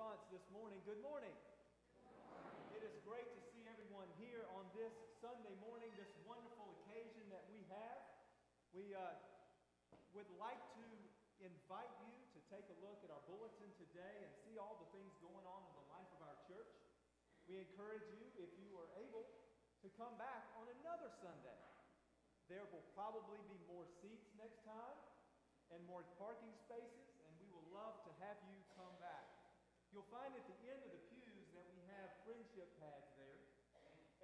response this morning. Good morning. It is great to see everyone here on this Sunday morning, this wonderful occasion that we have. We uh, would like to invite you to take a look at our bulletin today and see all the things going on in the life of our church. We encourage you, if you are able, to come back on another Sunday. There will probably be more seats next time and more parking spaces, and we will love to have you. You'll find at the end of the pews that we have friendship pads there.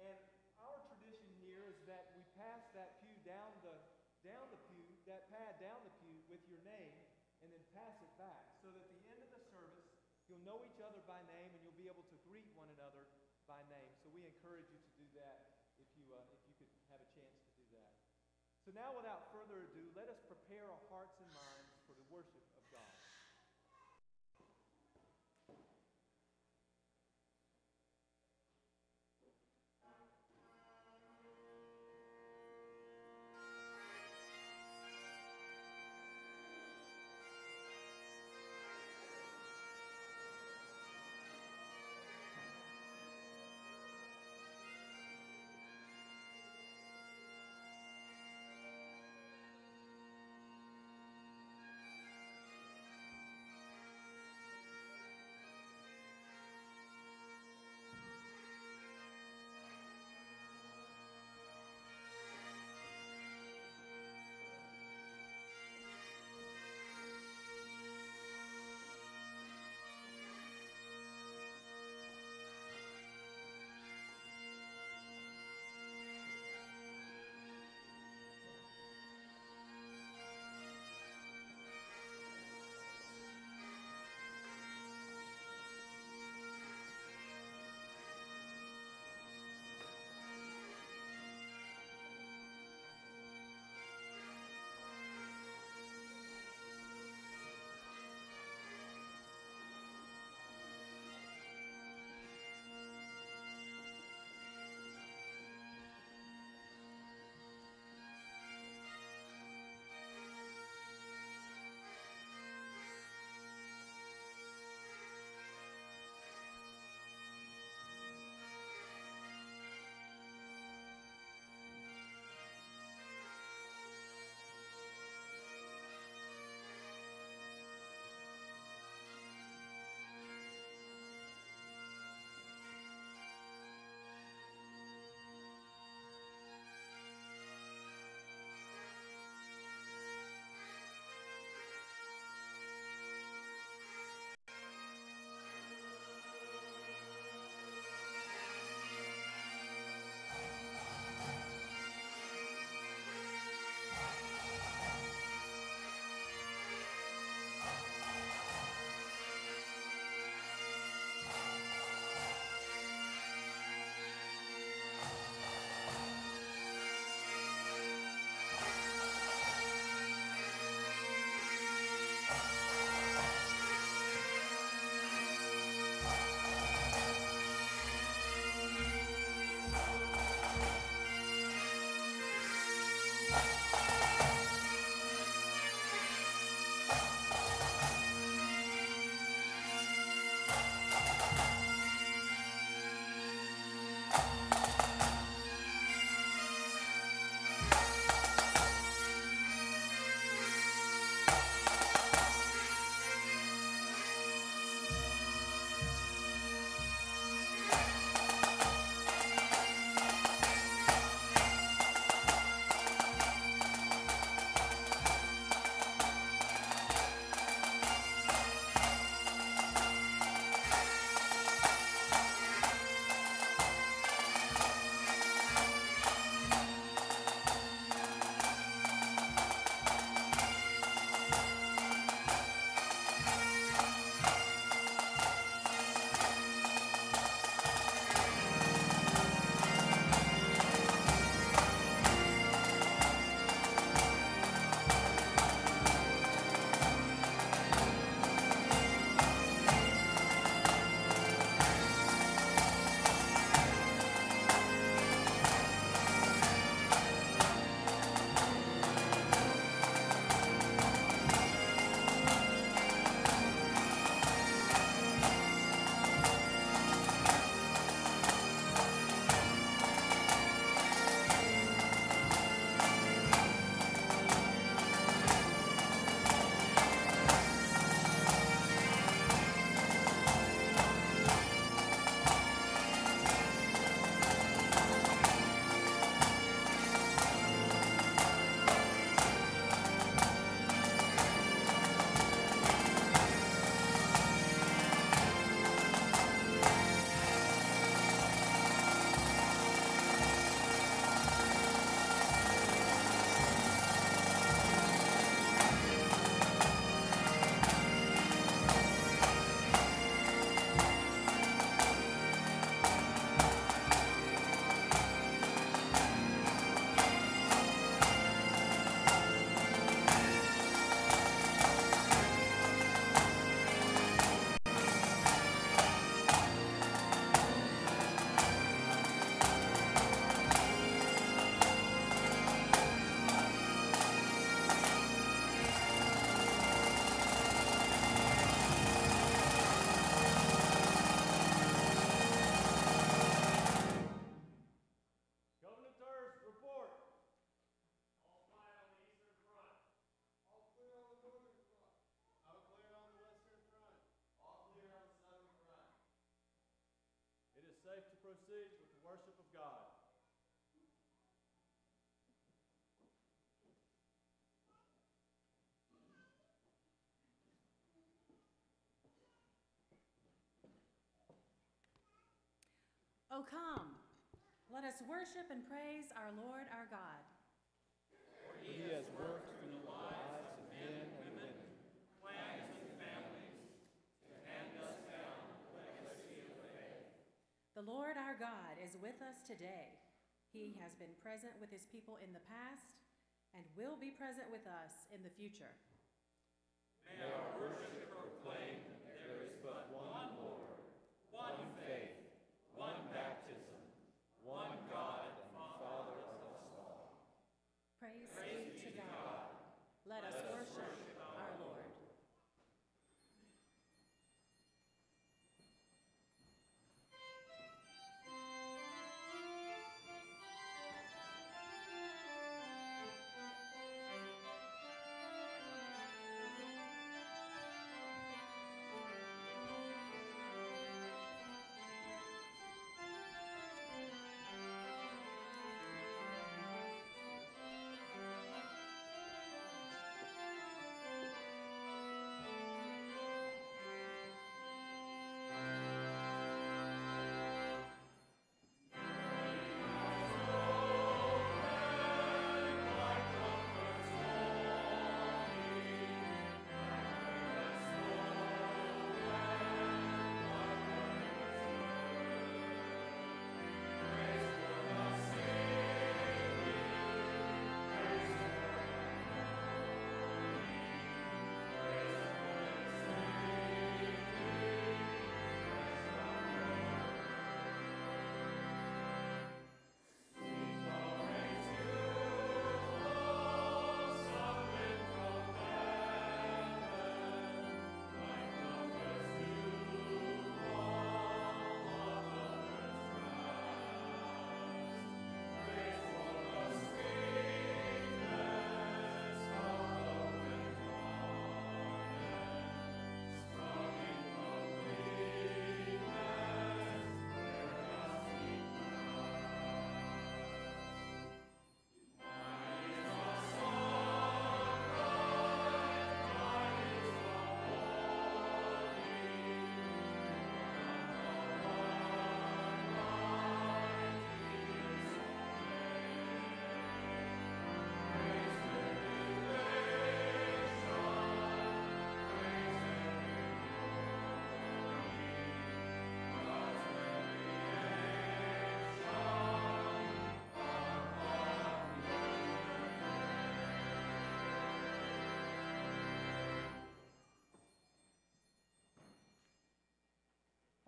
And our tradition here is that we pass that pew down the down the pew, that pad down the pew with your name, and then pass it back. So that at the end of the service, you'll know each other by name and you'll be able to greet one another by name. So we encourage you to do that if you uh, if you could have a chance to do that. So now, without further ado, let us prepare our O come, let us worship and praise our Lord our God. He has worked through the lives of men and women. The Lord our God is with us today. He has been present with his people in the past and will be present with us in the future. May our worship proclaim that there is but one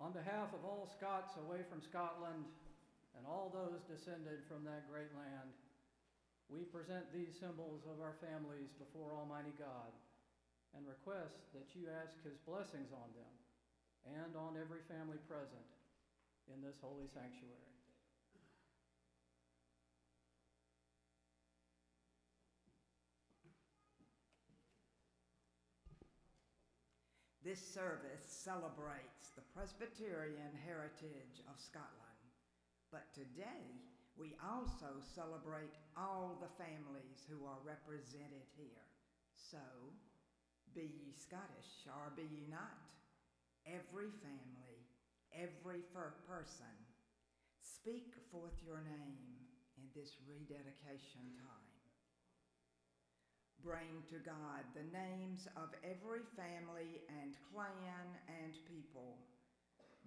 On behalf of all Scots away from Scotland and all those descended from that great land, we present these symbols of our families before Almighty God and request that you ask His blessings on them and on every family present in this holy sanctuary. This service celebrates the Presbyterian heritage of Scotland, but today we also celebrate all the families who are represented here. So, be ye Scottish or be ye not, every family, every person, speak forth your name in this rededication time. Bring to God the names of every family and clan and people.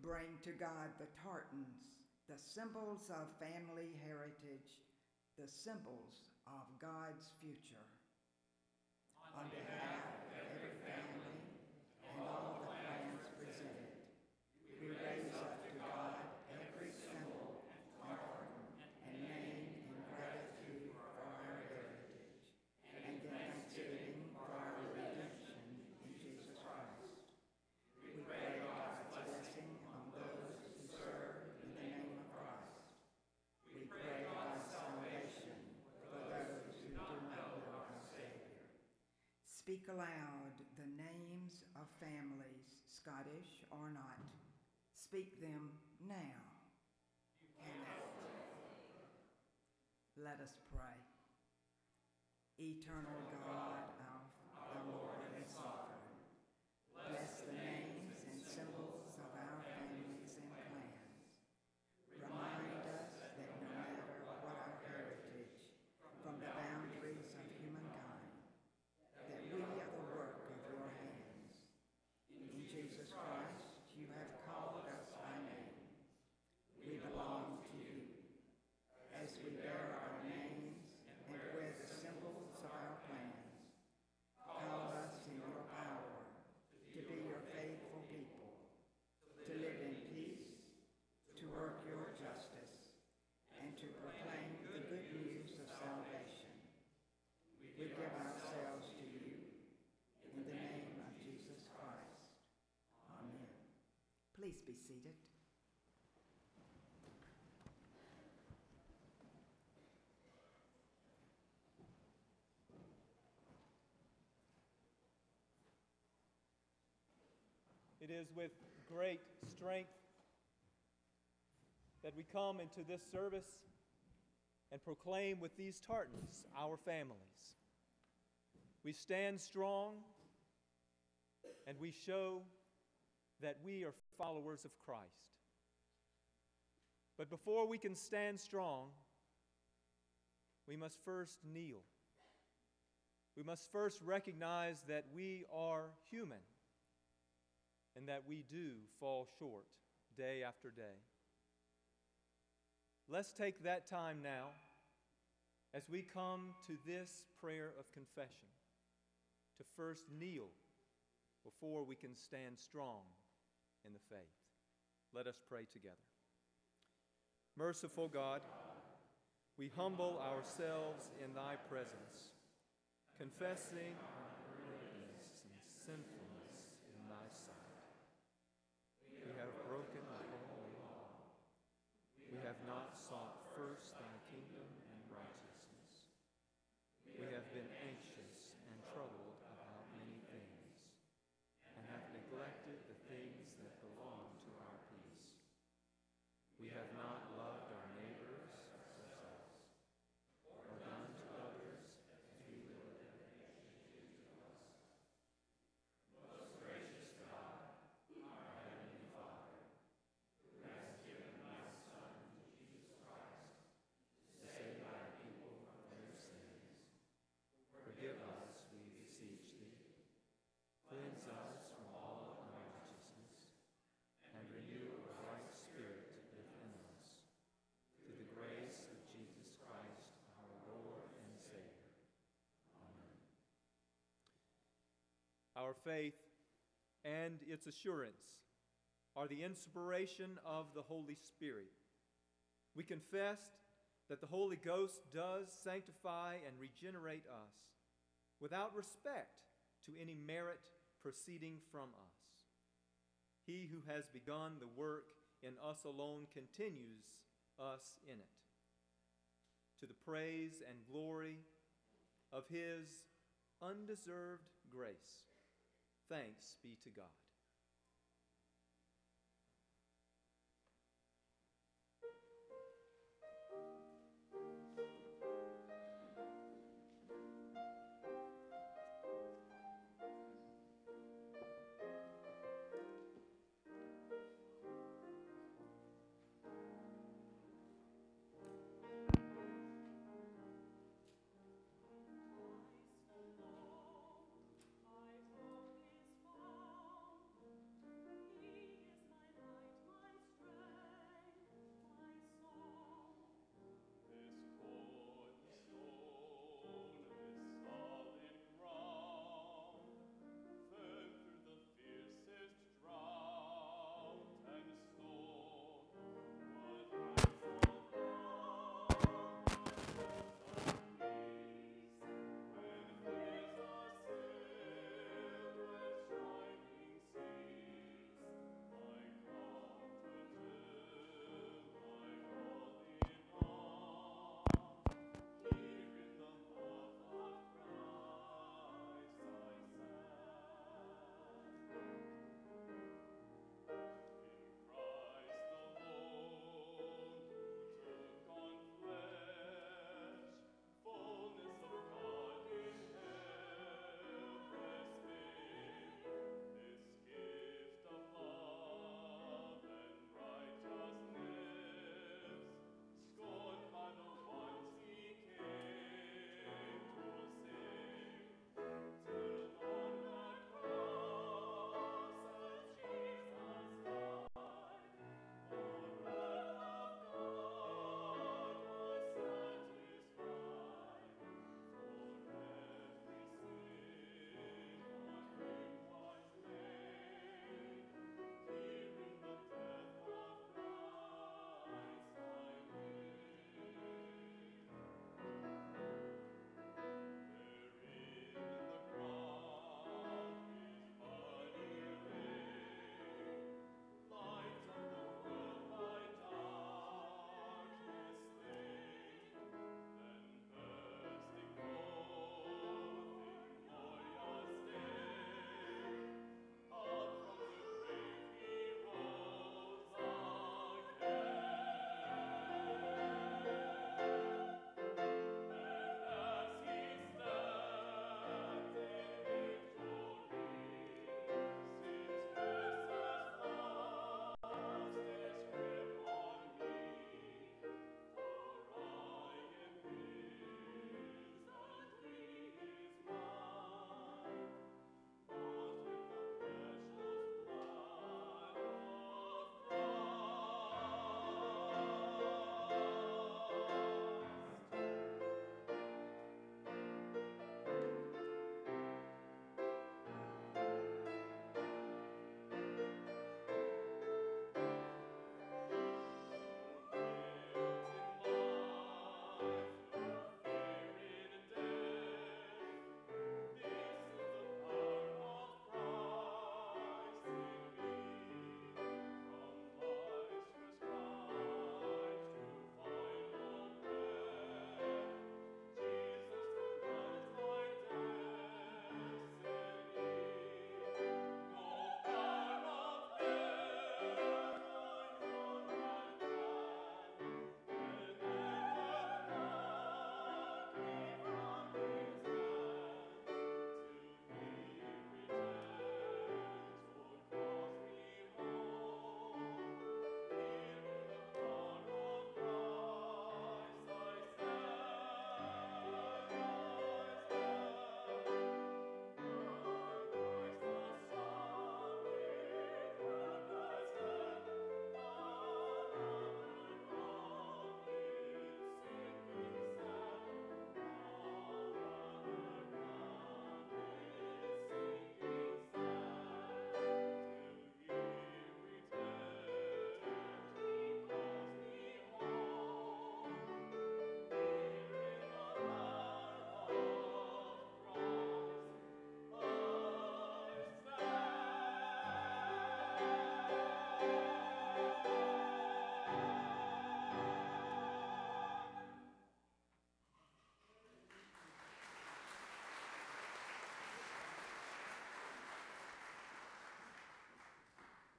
Bring to God the tartans, the symbols of family heritage, the symbols of God's future. On behalf speak aloud the names of families, Scottish or not. Speak them now. Let us pray. Eternal God. Please be seated. It is with great strength that we come into this service and proclaim with these tartans our families. We stand strong and we show that we are followers of Christ. But before we can stand strong, we must first kneel. We must first recognize that we are human and that we do fall short day after day. Let's take that time now as we come to this prayer of confession to first kneel before we can stand strong in the faith. Let us pray together. Merciful God, we humble ourselves in thy presence, confessing our earliness and sinfulness in thy sight. We have broken the holy law. We have not sought first thy kingdom and righteousness. We have been anxious and troubled about many things, and have neglected the things that belong to our peace. We have not loved our neighbors as ourselves, or done to others as we would have they should do to us. Most gracious God, our Heavenly Father, who has given thy Son, Jesus Christ, to save thy people from their sins, forgive us, we beseech thee. Cleanse us from all unrighteousness, and renew a right spirit within us, through the grace of Jesus Christ, our Lord and Savior. Amen. Our faith and its assurance are the inspiration of the Holy Spirit. We confess that the Holy Ghost does sanctify and regenerate us without respect to any merit proceeding from us. He who has begun the work in us alone continues us in it, to the praise and glory of his undeserved grace. Thanks be to God.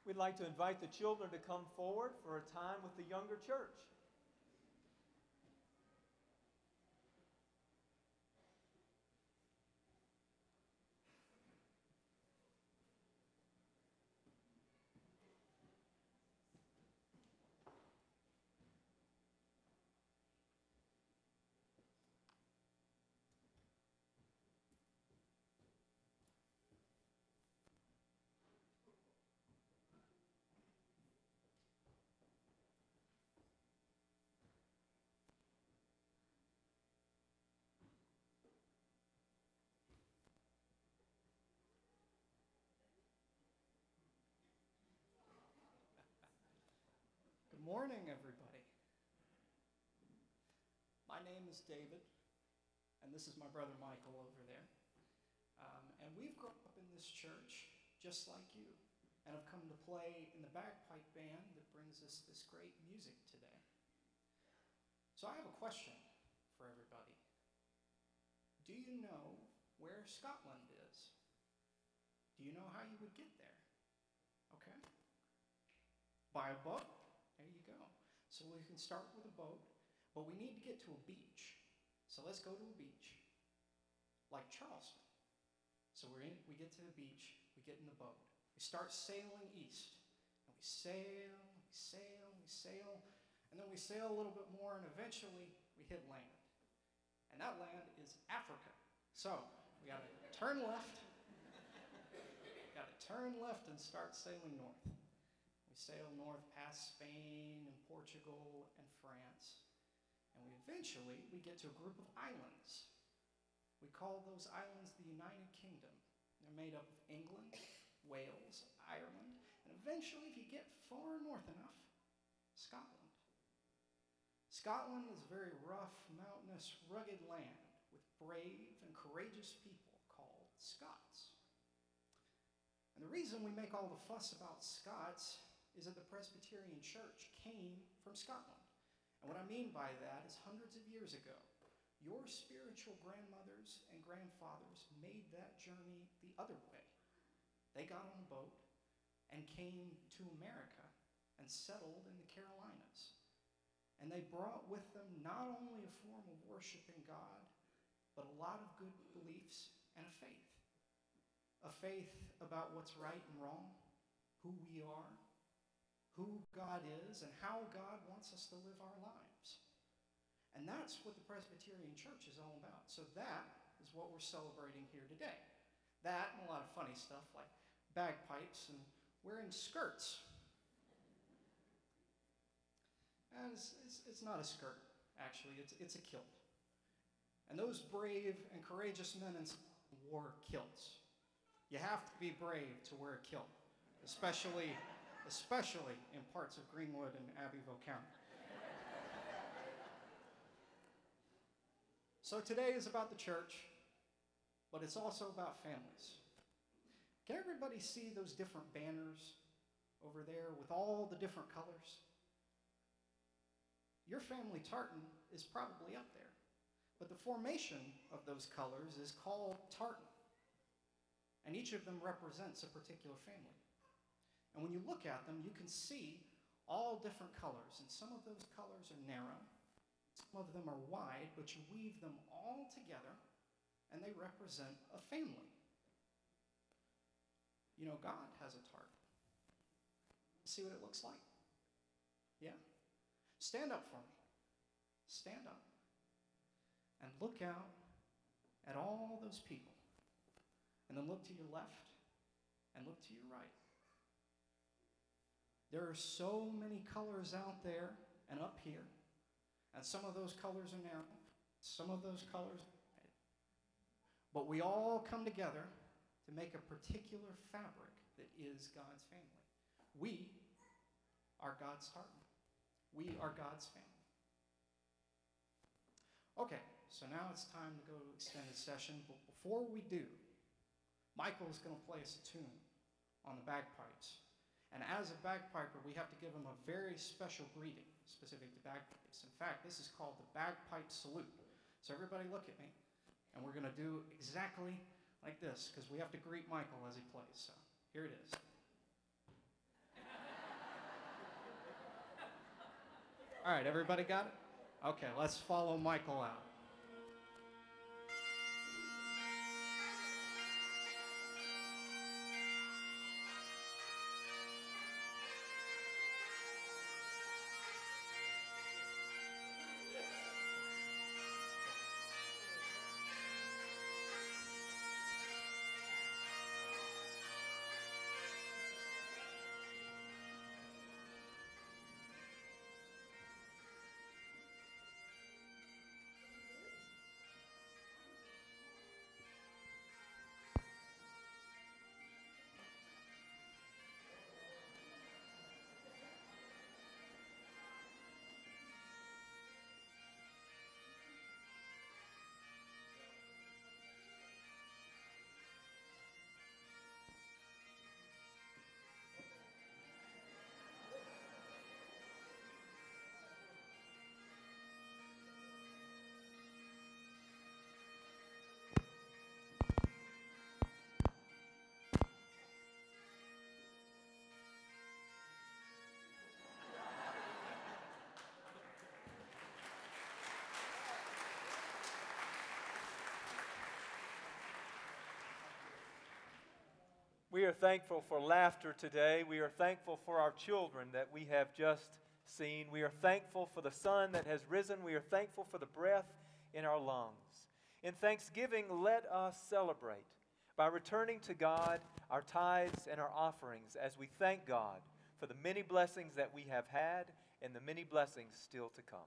We'd like to invite the children to come forward for a time with the younger church. Morning, everybody. My name is David, and this is my brother Michael over there. Um, and we've grown up in this church just like you, and have come to play in the bagpipe band that brings us this great music today. So I have a question for everybody. Do you know where Scotland is? Do you know how you would get there? Okay. By a boat? So we can start with a boat, but we need to get to a beach. So let's go to a beach, like Charleston. So we're in, we get to the beach, we get in the boat. We start sailing east. And we sail, we sail, we sail, and then we sail a little bit more, and eventually we hit land. And that land is Africa. So we gotta turn left, gotta turn left and start sailing north. We sail north past Spain and Portugal and France. And we eventually we get to a group of islands. We call those islands the United Kingdom. They're made up of England, Wales, Ireland, and eventually, if you get far north enough, Scotland. Scotland is a very rough, mountainous, rugged land with brave and courageous people called Scots. And the reason we make all the fuss about Scots is that the Presbyterian Church came from Scotland. And what I mean by that is hundreds of years ago, your spiritual grandmothers and grandfathers made that journey the other way. They got on a boat and came to America and settled in the Carolinas. And they brought with them not only a form of worshiping God, but a lot of good beliefs and a faith. A faith about what's right and wrong, who we are, who God is, and how God wants us to live our lives. And that's what the Presbyterian Church is all about. So that is what we're celebrating here today. That and a lot of funny stuff like bagpipes and wearing skirts. And it's, it's, it's not a skirt, actually, it's, it's a kilt. And those brave and courageous men and wore kilts. You have to be brave to wear a kilt, especially, especially in parts of Greenwood and Abbeville County. So today is about the church, but it's also about families. Can everybody see those different banners over there with all the different colors? Your family tartan is probably up there, but the formation of those colors is called tartan, and each of them represents a particular family. And when you look at them, you can see all different colors, and some of those colors are narrow, some of them are wide, but you weave them all together and they represent a family. You know, God has a tartan. See what it looks like? Yeah? Stand up for me. Stand up and look out at all those people. And then look to your left and look to your right. There are so many colors out there and up here. And some of those colors are narrow, some of those colors. But we all come together to make a particular fabric that is God's family. We are God's tartan. We are God's family. Okay, so now it's time to go to extended session, but before we do, Michael is going to play us a tune on the bagpipes. And as a bagpiper, we have to give them a very special greeting specific to bagpipes. In fact, this is called the bagpipe salute. So everybody look at me, and we're going to do exactly like this, because we have to greet Michael as he plays. So here it is. All right, everybody got it? Okay, let's follow Michael out. We are thankful for laughter today. We are thankful for our children that we have just seen. We are thankful for the sun that has risen. We are thankful for the breath in our lungs. In thanksgiving, let us celebrate by returning to God our tithes and our offerings as we thank God for the many blessings that we have had and the many blessings still to come.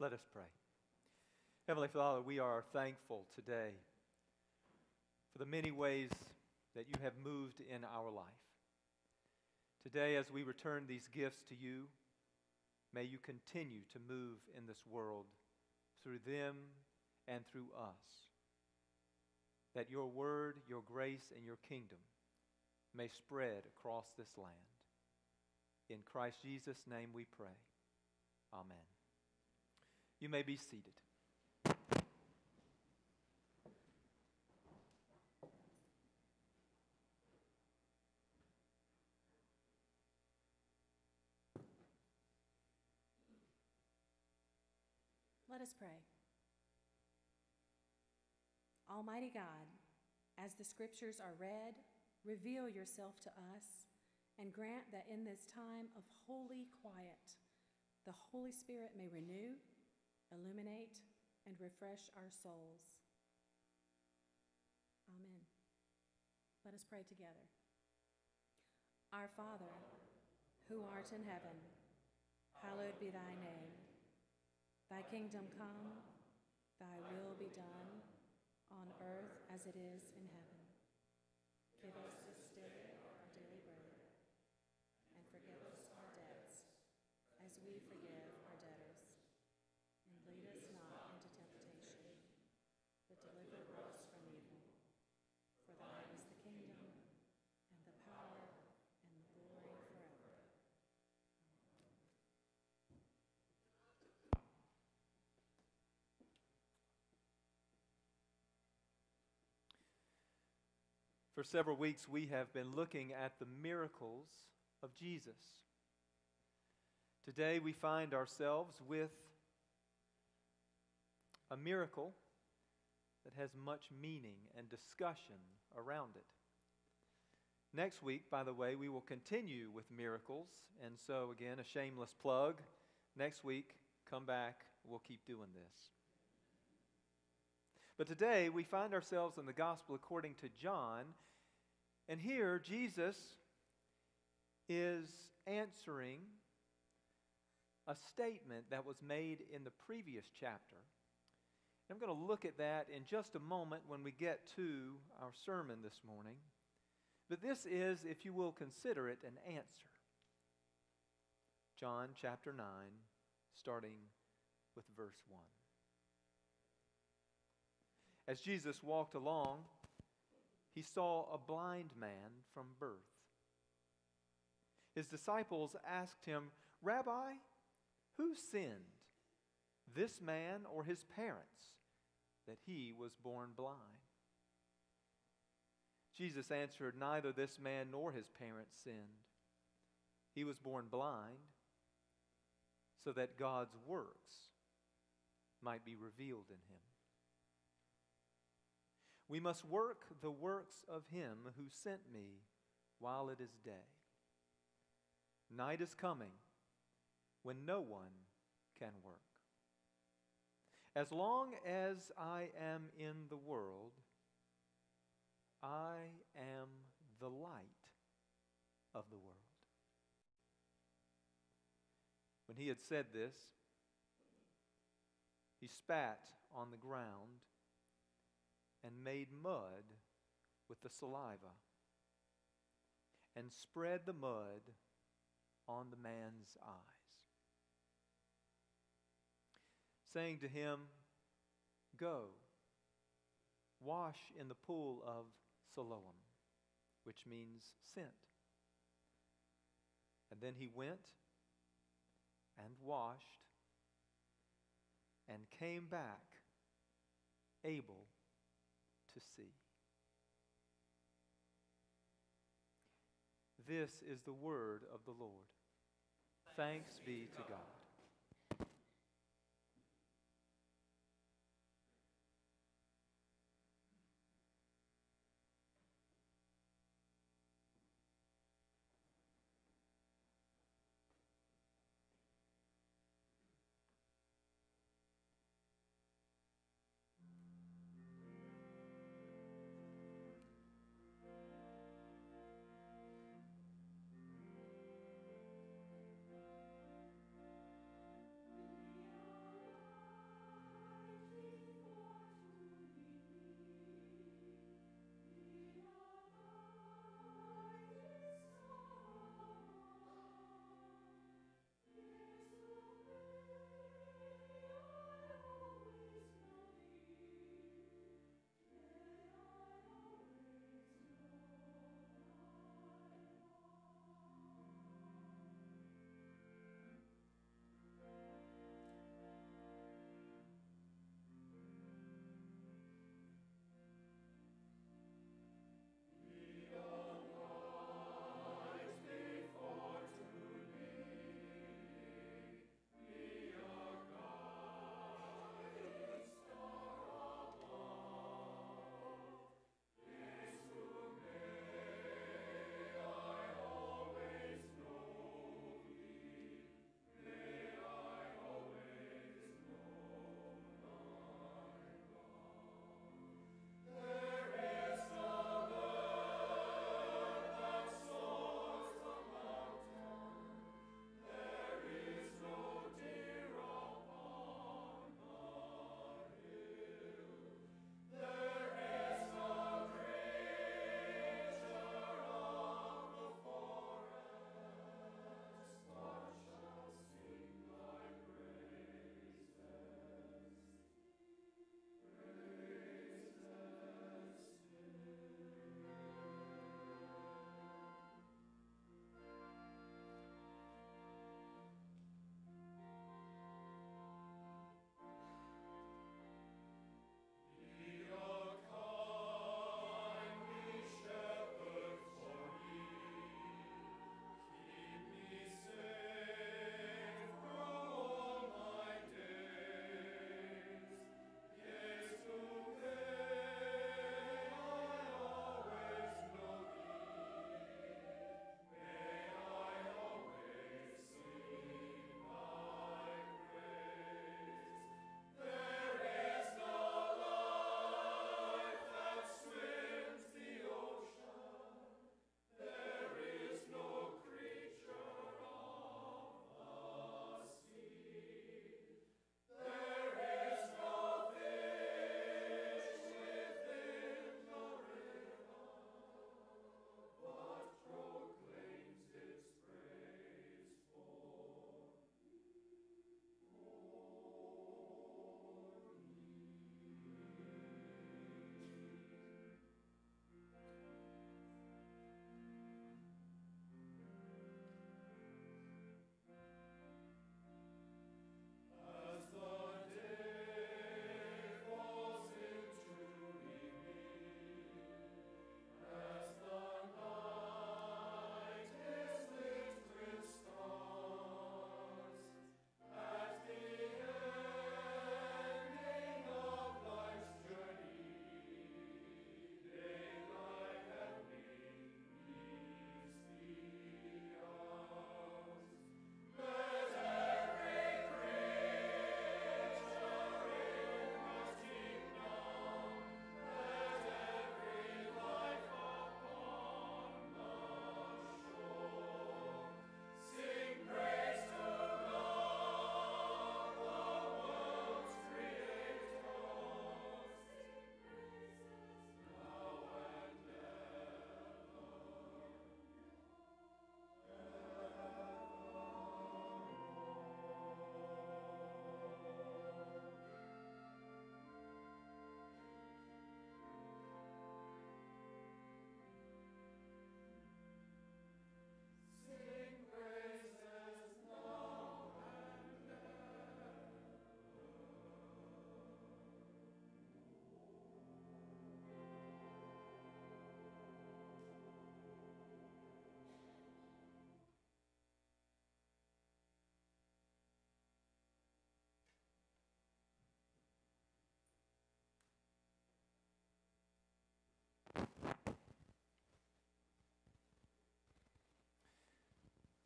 Let us pray. Heavenly Father, we are thankful today for the many ways that you have moved in our life. Today, as we return these gifts to you, may you continue to move in this world through them and through us. That your word, your grace, and your kingdom may spread across this land. In Christ Jesus' name we pray. Amen. You may be seated. Let us pray. Almighty God, as the scriptures are read, reveal yourself to us and grant that in this time of holy quiet, the Holy Spirit may renew, illuminate, and refresh our souls. Amen. Let us pray together. Our Father, who art in heaven, hallowed be thy name. Thy kingdom come, thy will be done, on earth as it is in heaven. Give us For several weeks, we have been looking at the miracles of Jesus. Today, we find ourselves with a miracle that has much meaning and discussion around it. Next week, by the way, we will continue with miracles. And so, again, a shameless plug. Next week, come back, we'll keep doing this. But today, we find ourselves in the Gospel according to John. And here, Jesus is answering a statement that was made in the previous chapter. I'm going to look at that in just a moment when we get to our sermon this morning. But this is, if you will consider it, an answer. John chapter 9, starting with verse 1. As Jesus walked along, he saw a blind man from birth. His disciples asked him, Rabbi, who sinned, this man or his parents, that he was born blind? Jesus answered, Neither this man nor his parents sinned. He was born blind so that God's works might be revealed in him. We must work the works of him who sent me while it is day. Night is coming when no one can work. As long as I am in the world, I am the light of the world. When he had said this, he spat on the ground and made mud with the saliva and spread the mud on the man's eyes, saying to him, Go, wash in the pool of Siloam, which means sent. And then he went and washed and came back able to see. This is the word of the Lord. Thanks be to God.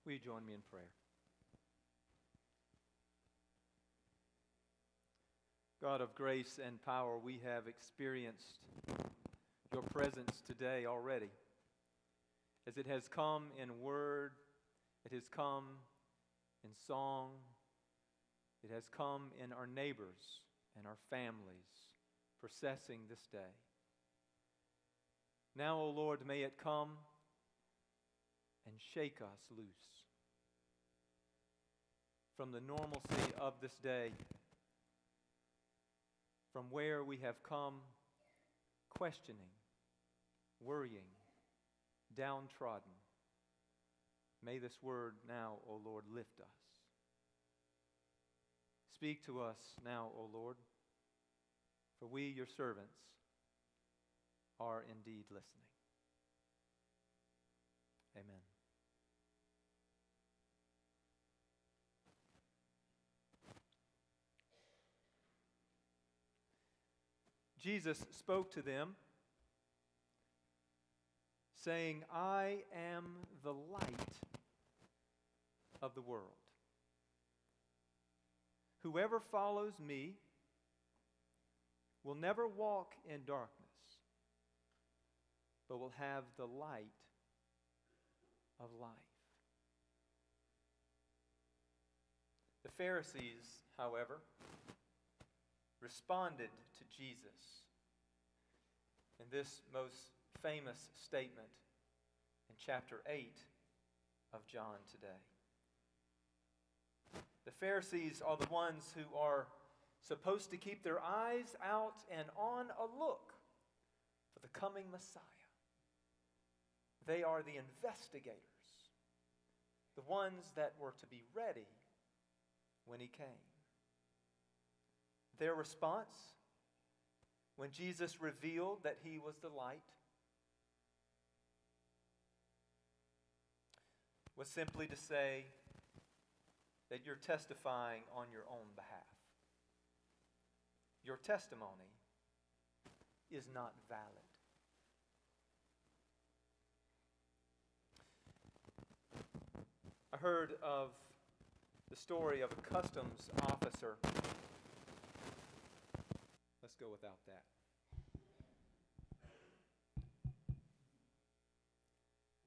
Will you join me in prayer? God of grace and power, we have experienced your presence today already. As it has come in word, it has come in song, it has come in our neighbors and our families processing this day. Now, O Lord, may it come and shake us loose from the normalcy of this day from where we have come questioning, worrying, downtrodden. May this word now, O Lord, lift us. Speak to us now, O Lord, for we, your servants, are indeed listening. Amen. Jesus spoke to them, saying, I am the light of the world. Whoever follows me will never walk in darkness, but will have the light of life. The Pharisees, however, responded Jesus in this most famous statement in chapter 8 of John today. The Pharisees are the ones who are supposed to keep their eyes out and on a look for the coming Messiah. They are the investigators, the ones that were to be ready when he came. Their response when Jesus revealed that he was the light was simply to say that you're testifying on your own behalf. Your testimony is not valid. I heard of the story of a customs officer go without that.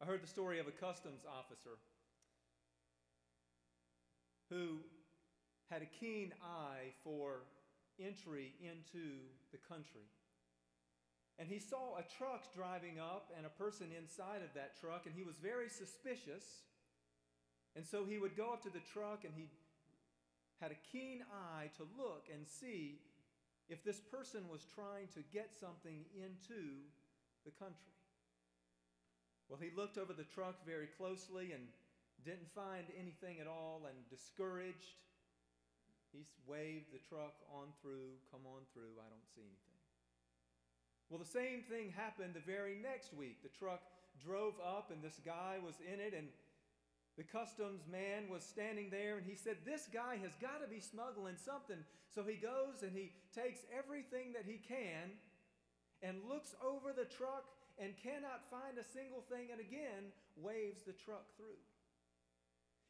I heard the story of a customs officer who had a keen eye for entry into the country. And he saw a truck driving up and a person inside of that truck, and he was very suspicious. And so he would go up to the truck and he had a keen eye to look and see if this person was trying to get something into the country. Well, he looked over the truck very closely and didn't find anything at all and discouraged. He waved the truck on through, come on through, I don't see anything. Well, the same thing happened the very next week. The truck drove up and this guy was in it and the customs man was standing there and he said, This guy has got to be smuggling something. So he goes and he takes everything that he can and looks over the truck and cannot find a single thing and again waves the truck through.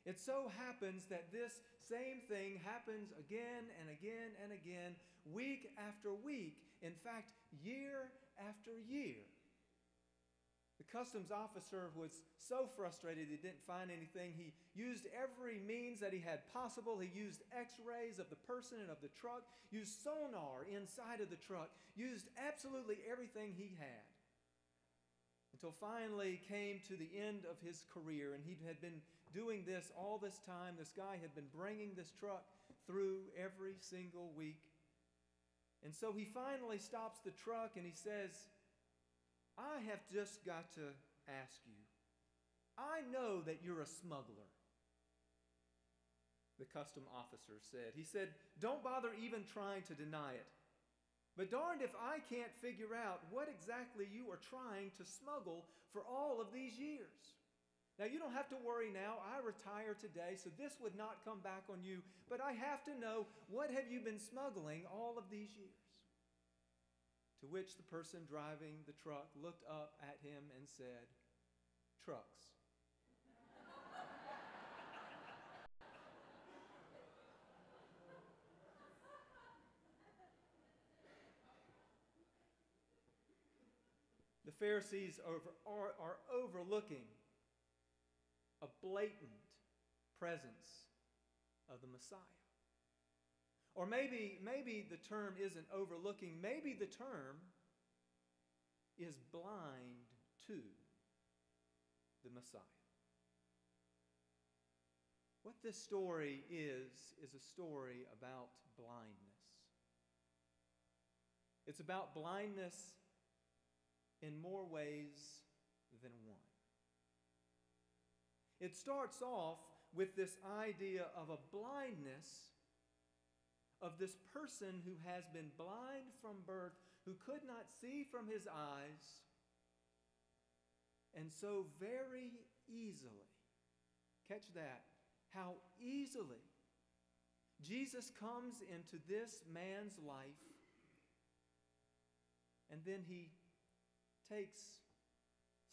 It so happens that this same thing happens again and again and again, week after week, in fact, year after year. The customs officer was so frustrated he didn't find anything. He used every means that he had possible. He used x rays of the person and of the truck, used sonar inside of the truck, used absolutely everything he had. Until finally came to the end of his career, and he had been doing this all this time. This guy had been bringing this truck through every single week. And so he finally stops the truck and he says, I have just got to ask you. I know that you're a smuggler. The custom officer said. He said, Don't bother even trying to deny it. But darned if I can't figure out what exactly you are trying to smuggle for all of these years. Now, you don't have to worry now. I retire today, so this would not come back on you. But I have to know what have you been smuggling all of these years? To which the person driving the truck looked up at him and said, Trucks. the Pharisees are, are overlooking a blatant presence of the Messiah. Or maybe, maybe the term isn't overlooking, maybe the term is blind to the Messiah. What this story is, is a story about blindness. It's about blindness in more ways than one. It starts off with this idea of a blindness of this person who has been blind from birth, who could not see from his eyes, and so very easily, catch that, how easily Jesus comes into this man's life, and then he takes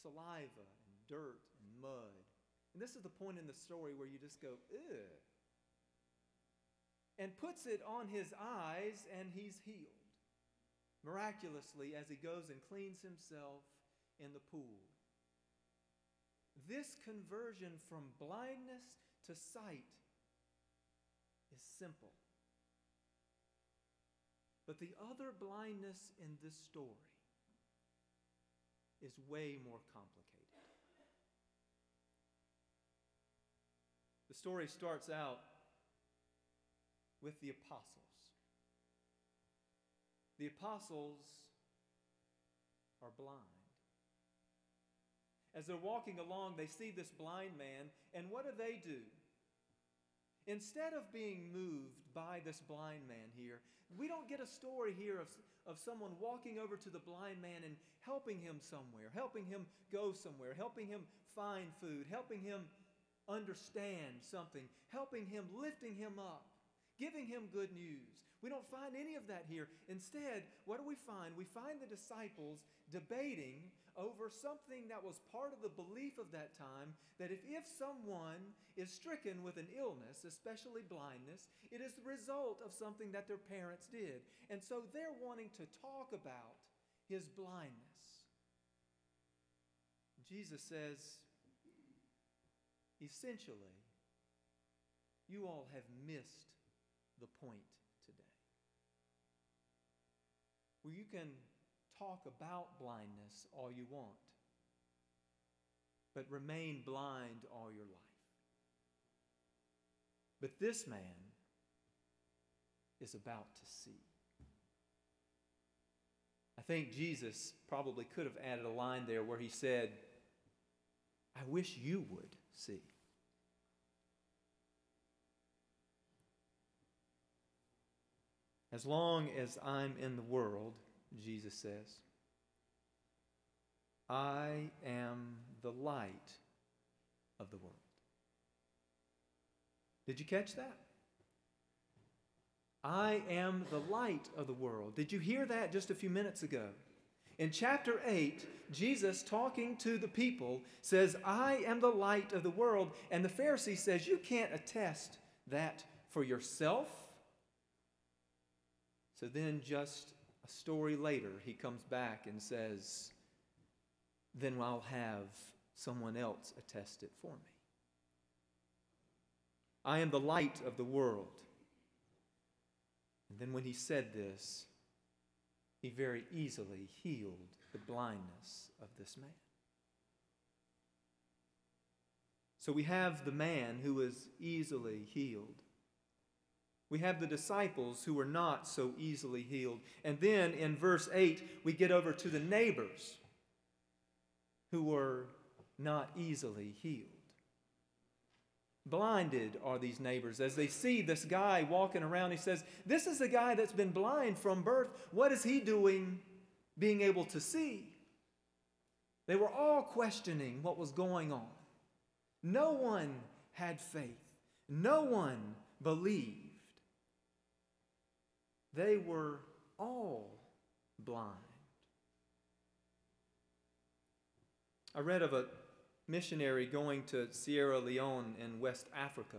saliva and dirt and mud. And this is the point in the story where you just go, ugh. And puts it on his eyes, and he's healed miraculously as he goes and cleans himself in the pool. This conversion from blindness to sight is simple. But the other blindness in this story is way more complicated. The story starts out with the apostles. The apostles are blind. As they're walking along, they see this blind man, and what do they do? Instead of being moved by this blind man here, we don't get a story here of, of someone walking over to the blind man and helping him somewhere, helping him go somewhere, helping him find food, helping him understand something, helping him, lifting him up, giving him good news. We don't find any of that here. Instead, what do we find? We find the disciples debating over something that was part of the belief of that time that if, if someone is stricken with an illness, especially blindness, it is the result of something that their parents did. And so they're wanting to talk about his blindness. Jesus says, essentially, you all have missed the point today. where you can talk about blindness all you want, but remain blind all your life. But this man is about to see. I think Jesus probably could have added a line there where he said, I wish you would see. As long as I'm in the world, Jesus says, I am the light of the world. Did you catch that? I am the light of the world. Did you hear that just a few minutes ago? In chapter 8, Jesus, talking to the people, says, I am the light of the world. And the Pharisee says, You can't attest that for yourself. So then, just a story later, he comes back and says, Then I'll have someone else attest it for me. I am the light of the world. And then when he said this, he very easily healed the blindness of this man. So we have the man who is easily healed. We have the disciples who were not so easily healed. And then in verse 8, we get over to the neighbors who were not easily healed. Blinded are these neighbors as they see this guy walking around. He says, This is the guy that's been blind from birth. What is he doing being able to see? They were all questioning what was going on. No one had faith, no one believed. They were all blind. I read of a missionary going to Sierra Leone in West Africa.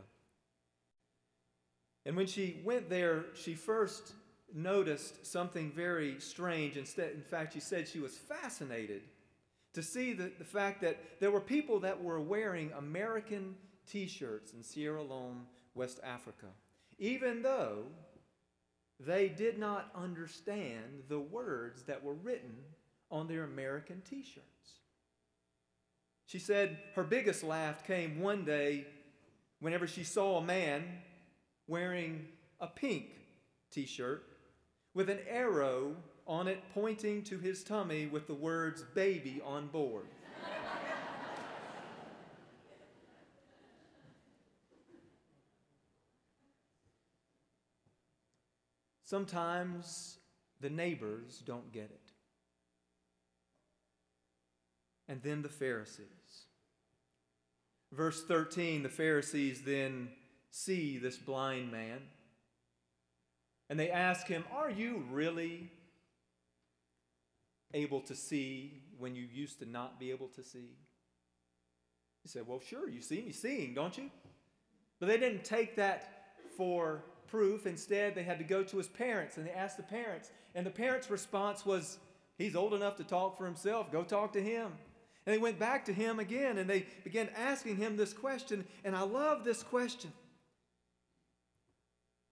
And when she went there, she first noticed something very strange. Instead, in fact, she said she was fascinated to see the, the fact that there were people that were wearing American t shirts in Sierra Leone, West Africa, even though they did not understand the words that were written on their American t shirts. She said her biggest laugh came one day whenever she saw a man wearing a pink t shirt with an arrow on it pointing to his tummy with the words baby on board. Sometimes the neighbors don't get it. And then the Pharisees. Verse 13 the Pharisees then see this blind man and they ask him, Are you really able to see when you used to not be able to see? He said, Well, sure, you see me seeing, don't you? But they didn't take that for proof. Instead, they had to go to his parents and they asked the parents. And the parents' response was, He's old enough to talk for himself. Go talk to him. And they went back to him again and they began asking him this question. And I love this question.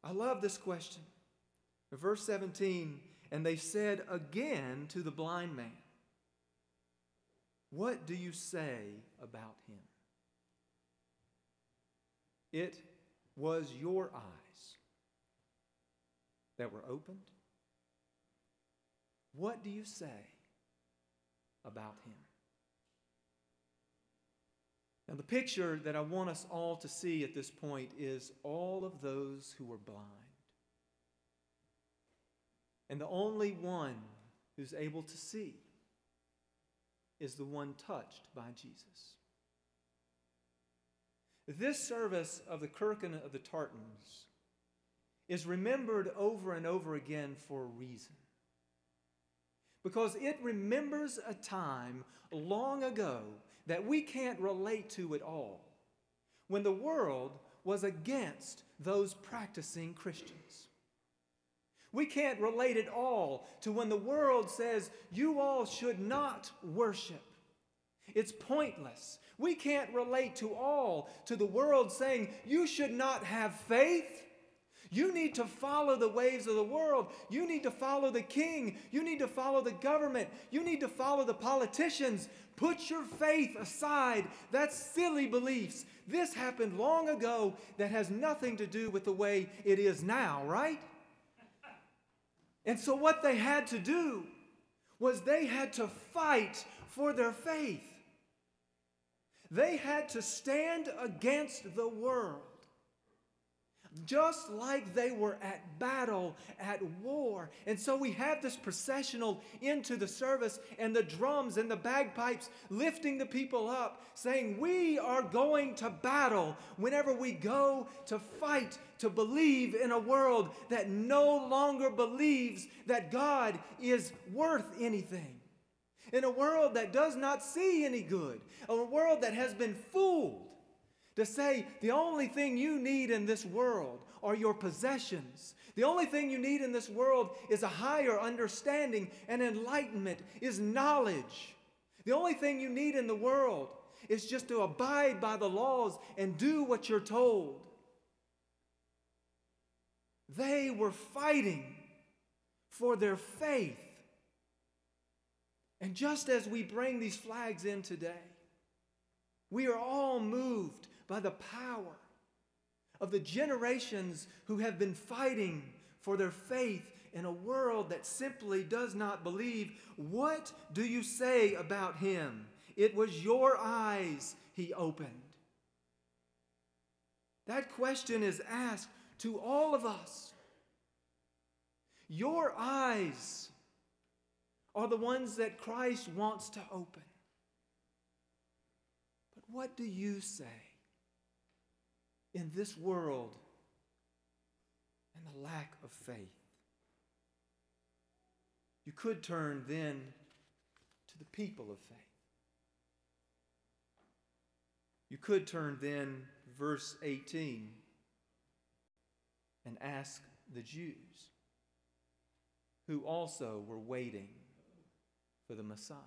I love this question. Verse 17, and they said again to the blind man, What do you say about him? It was your eyes that were opened. What do you say about him? Now, the picture that I want us all to see at this point is all of those who were blind. And the only one who's able to see is the one touched by Jesus. This service of the Kirkin of the Tartans is remembered over and over again for a reason. Because it remembers a time long ago that we can't relate to at all when the world was against those practicing Christians. We can't relate at all to when the world says you all should not worship. It's pointless. We can't relate to all to the world saying you should not have faith. You need to follow the waves of the world. You need to follow the king. You need to follow the government. You need to follow the politicians. Put your faith aside. That's silly beliefs. This happened long ago that has nothing to do with the way it is now, right? And so, what they had to do was they had to fight for their faith. They had to stand against the world just like they were at battle, at war. And so we have this processional into the service and the drums and the bagpipes lifting the people up, saying, We are going to battle whenever we go to fight to believe in a world that no longer believes that God is worth anything. In a world that does not see any good, a world that has been fooled to say the only thing you need in this world are your possessions. The only thing you need in this world is a higher understanding and enlightenment, is knowledge. The only thing you need in the world is just to abide by the laws and do what you're told. They were fighting for their faith. And just as we bring these flags in today, we are all moved by the power of the generations who have been fighting for their faith in a world that simply does not believe. What do you say about him? It was your eyes he opened. That question is asked to all of us. Your eyes are the ones that Christ wants to open. But what do you say? In this world and the lack of faith. You could turn then to the people of faith. You could turn then, verse 18, and ask the Jews who also were waiting for the Messiah.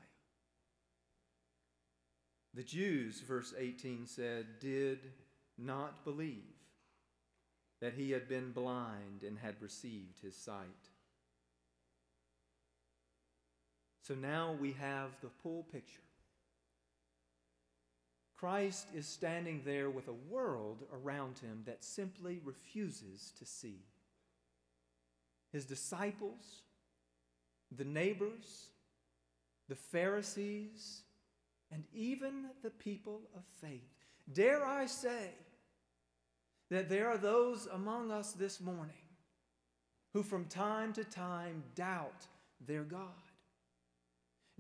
The Jews, verse 18 said, did not believe that he had been blind and had received his sight. So now we have the full picture. Christ is standing there with a world around him that simply refuses to see. His disciples, the neighbors, the Pharisees, and even the people of faith. Dare I say that there are those among us this morning who from time to time doubt their God.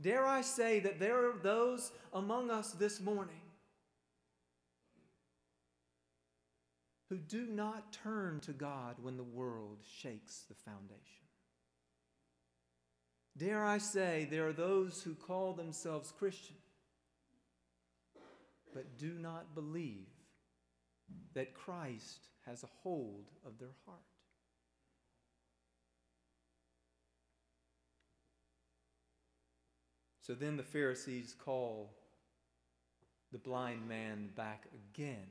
Dare I say that there are those among us this morning who do not turn to God when the world shakes the foundation. Dare I say, there are those who call themselves Christian but do not believe that Christ has a hold of their heart. So then the Pharisees call the blind man back again.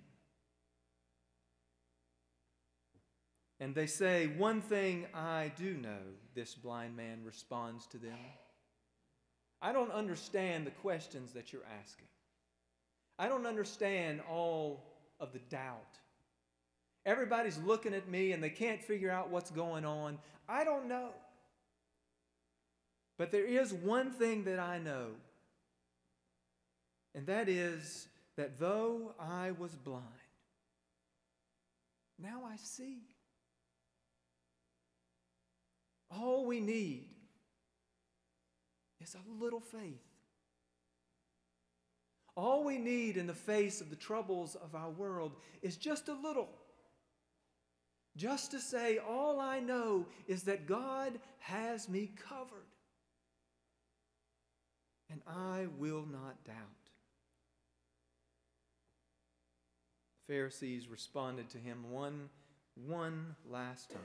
And they say, One thing I do know, this blind man responds to them. I don't understand the questions that you're asking. I don't understand all of the doubt. Everybody's looking at me and they can't figure out what's going on. I don't know. But there is one thing that I know, and that is that though I was blind, now I see. All we need is a little faith. All we need in the face of the troubles of our world is just a little. Just to say, all I know is that God has me covered. And I will not doubt. The Pharisees responded to him one, one last time.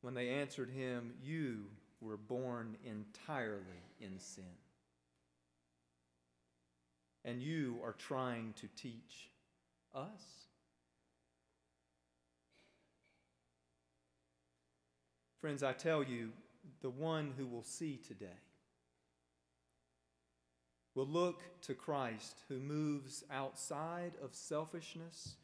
When they answered him, You were born entirely in sin and you are trying to teach us? Friends, I tell you, the one who will see today will look to Christ who moves outside of selfishness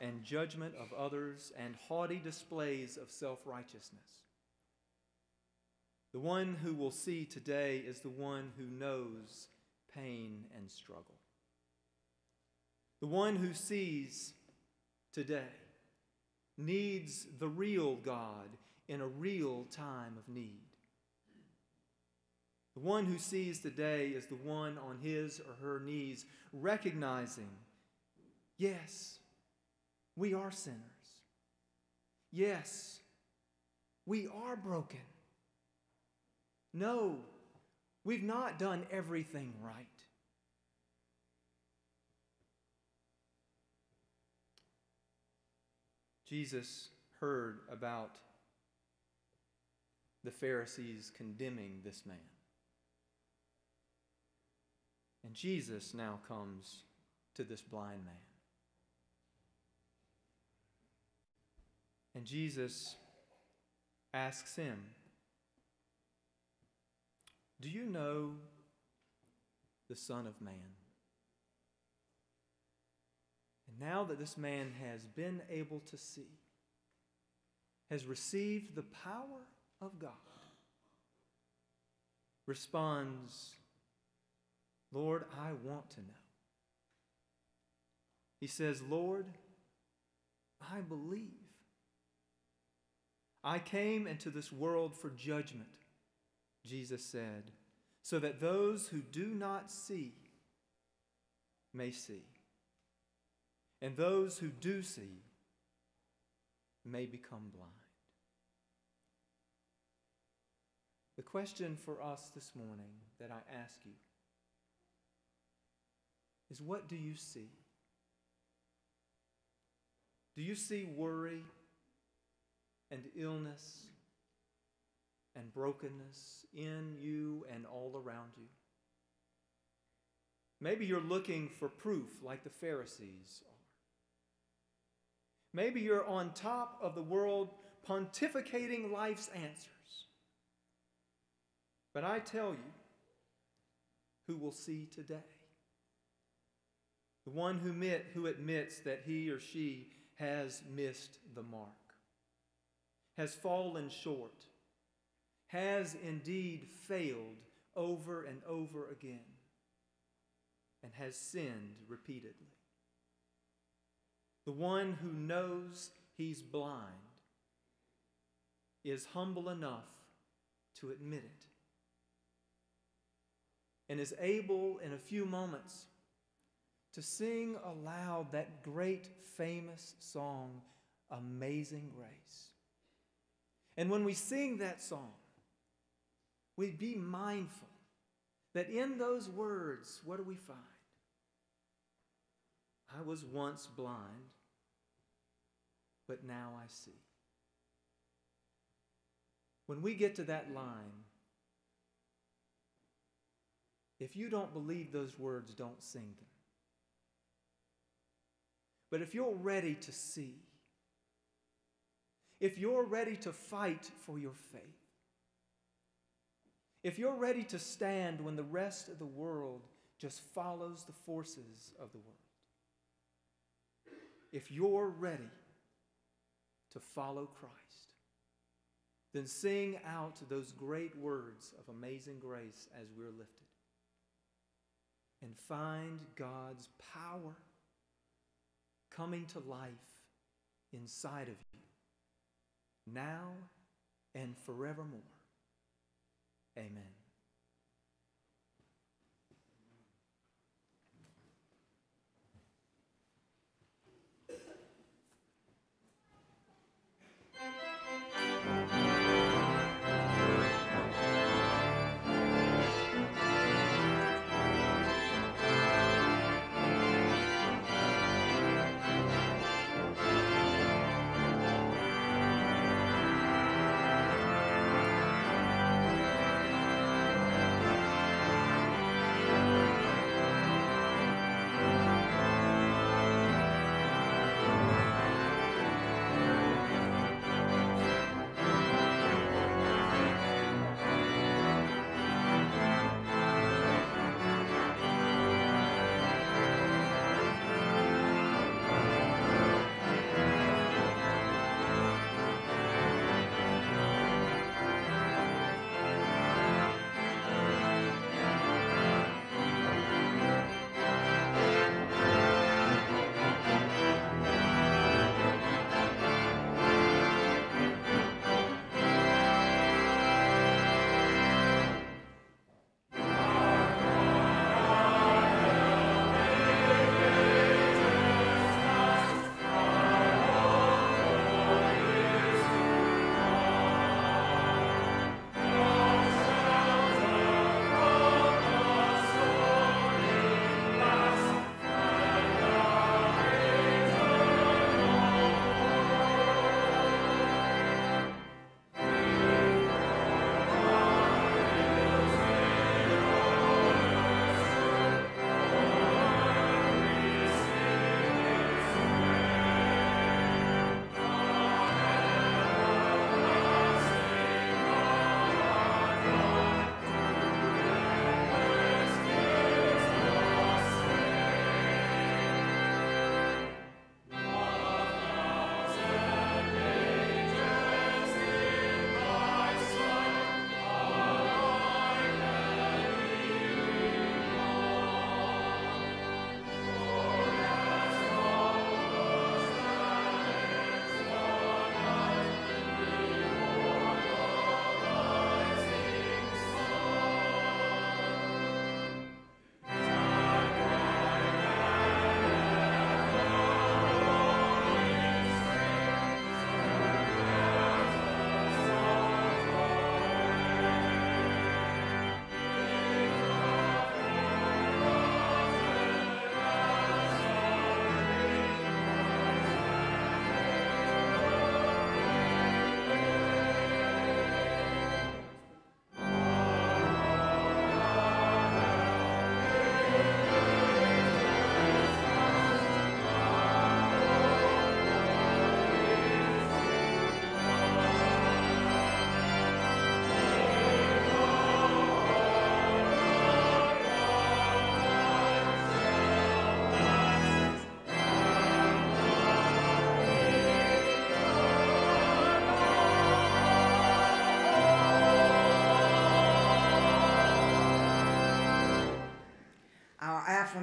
and judgment of others and haughty displays of self righteousness. The one who will see today is the one who knows pain and struggle. The one who sees today needs the real God in a real time of need. The one who sees today is the one on his or her knees, recognizing, yes, we are sinners. Yes, we are broken. No, we've not done everything right. Jesus heard about the Pharisees condemning this man. And Jesus now comes to this blind man. And Jesus asks him, Do you know the Son of Man? Now that this man has been able to see, has received the power of God, responds, Lord, I want to know. He says, Lord, I believe. I came into this world for judgment, Jesus said, so that those who do not see may see and those who do see may become blind. The question for us this morning that I ask you is what do you see? Do you see worry and illness and brokenness in you and all around you? Maybe you're looking for proof like the Pharisees. Maybe you're on top of the world pontificating life's answers. But I tell you, who will see today? The one who, who admits that he or she has missed the mark, has fallen short, has indeed failed over and over again, and has sinned repeatedly. The one who knows he's blind is humble enough to admit it and is able in a few moments to sing aloud that great famous song, Amazing Grace. And when we sing that song, we be mindful that in those words, what do we find? I was once blind, but now I see. When we get to that line, if you don't believe those words, don't sing them. But if you're ready to see, if you're ready to fight for your faith, if you're ready to stand when the rest of the world just follows the forces of the world, if you're ready to follow Christ, then sing out those great words of amazing grace as we're lifted and find God's power coming to life inside of you now and forevermore. Amen.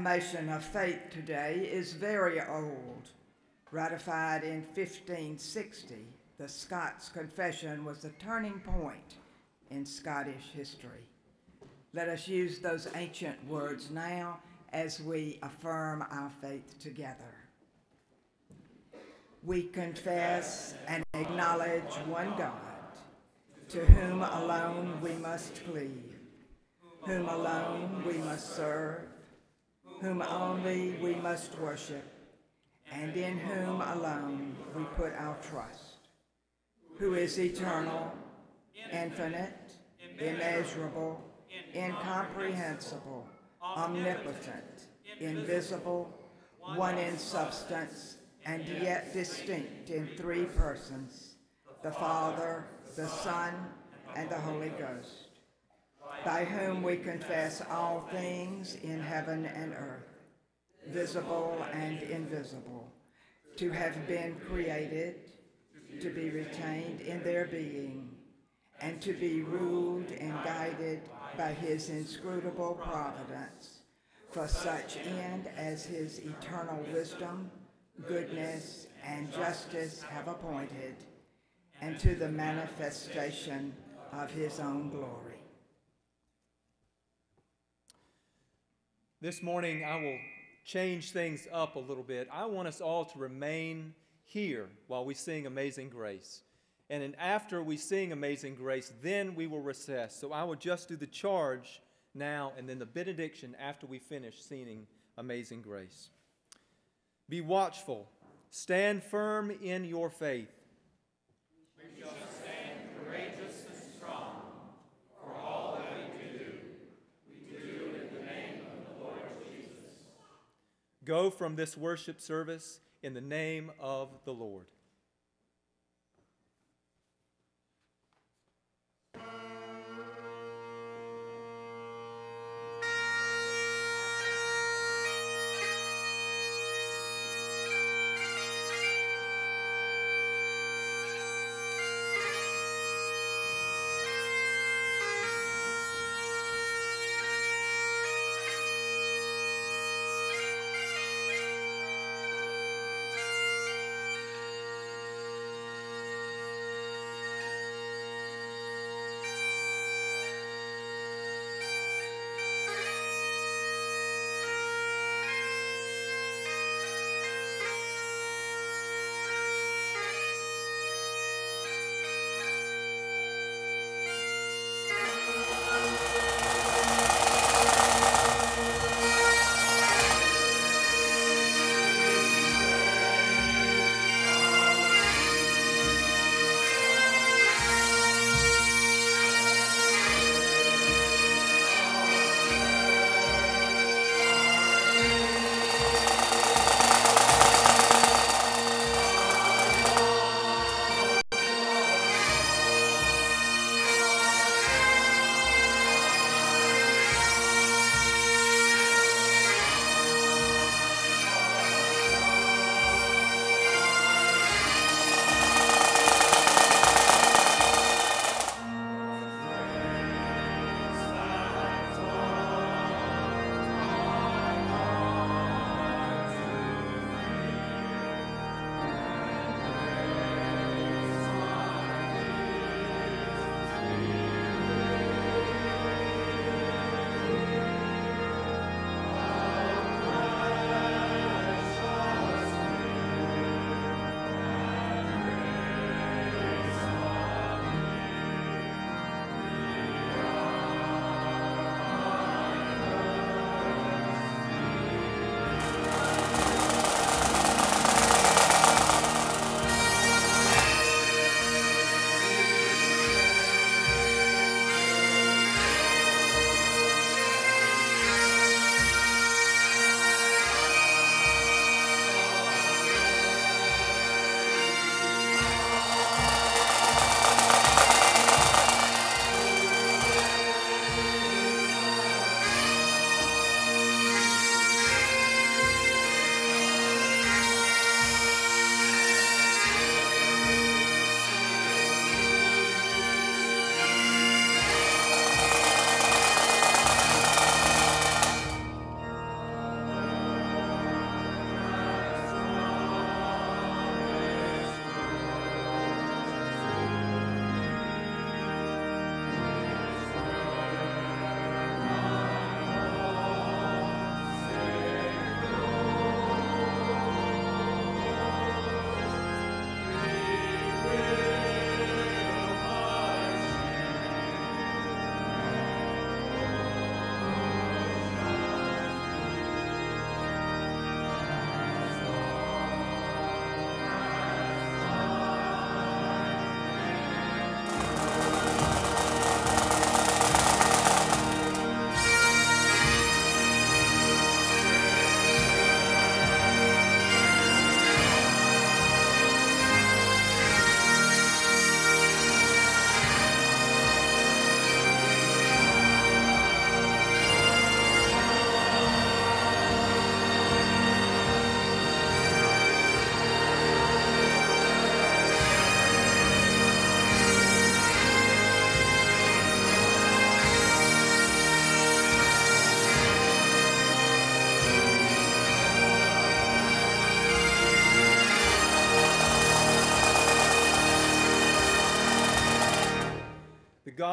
Affirmation of faith today is very old. Ratified in 1560, the Scots Confession was a turning point in Scottish history. Let us use those ancient words now as we affirm our faith together. We confess and acknowledge one God, to whom alone we must cleave, whom alone we must serve, whom only we must worship, and in whom alone we put our trust, who is eternal, infinite, immeasurable, incomprehensible, omnipotent, invisible, one in substance, and yet distinct in three persons, the Father, the Son, and the Holy Ghost, by whom we confess all things in heaven and earth, visible and invisible, to have been created, to be retained in their being, and to be ruled and guided by his inscrutable providence, for such end as his eternal wisdom, goodness, and justice have appointed, and to the manifestation of his own glory. This morning, I will change things up a little bit. I want us all to remain here while we sing Amazing Grace. And then after we sing Amazing Grace, then we will recess. So I will just do the charge now and then the benediction after we finish singing Amazing Grace. Be watchful, stand firm in your faith. Go from this worship service in the name of the Lord.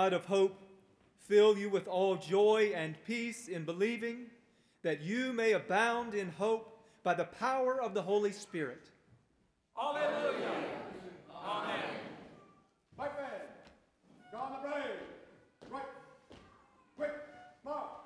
God of hope, fill you with all joy and peace in believing, that you may abound in hope by the power of the Holy Spirit. Alleluia. Amen. Right man, down the brave, right, quick, Mark.